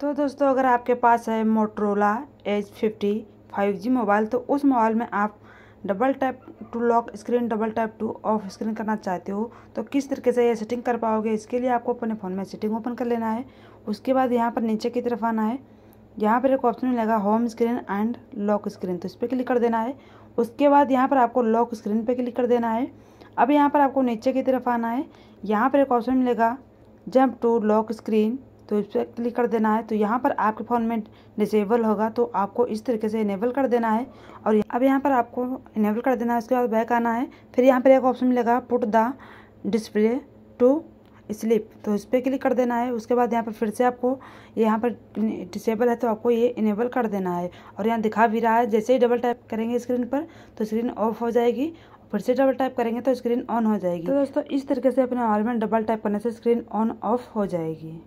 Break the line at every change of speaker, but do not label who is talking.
तो दोस्तों, अगर आपके पास है Motorola H fifty five G mobile तो उस मोबाइल में आप double tap to lock screen double tap to off screen करना चाहते हो तो किस तरीके से ये सेटिंग कर पाओगे, इसके लिए आपको अपने फ़ोन में सेटिंग ओपन कर लेना है। उसके बाद यहाँ पर नीचे की तरफ़ आना है। यहाँ पर एक ऑप्शन मिलेगा home screen and lock screen तो इस पर क्लिक कर देना है। उसके बाद यहाँ पर आपको लॉक स्क्रीन पर क्लिक कर देना है। अब यहाँ पर आपको नीचे की तरफ़ आना है। यहाँ पर एक ऑप्शन मिलेगा जंप टू लॉक स्क्रीन तो इस पर क्लिक कर देना है। तो यहाँ पर आपके फ़ोन में डिसेबल होगा। तो आपको इस तरीके से इनेबल कर देना है। और अब यहाँ पर आपको इनेबल कर देना है। उसके बाद बैक आना है। फिर यहाँ पर एक ऑप्शन मिलेगा put the display to sleep तो इस पर क्लिक कर देना है। उसके बाद यहाँ पर फिर से आपको यहाँ पर डिसेबल है। तो आपको ये इनेबल कर देना है। और यहाँ दिखा भी रहा है। जैसे ही डबल टाइप करेंगे स्क्रीन पर तो स्क्रीन ऑफ़ हो जाएगी। फिर से डबल टाइप करेंगे तो स्क्रीन ऑन हो जाएगी। तो दोस्तों, इस तरीके से अपने मोबाइल में डबल टाइप करने से स्क्रीन ऑन ऑफ़ हो जाएगी।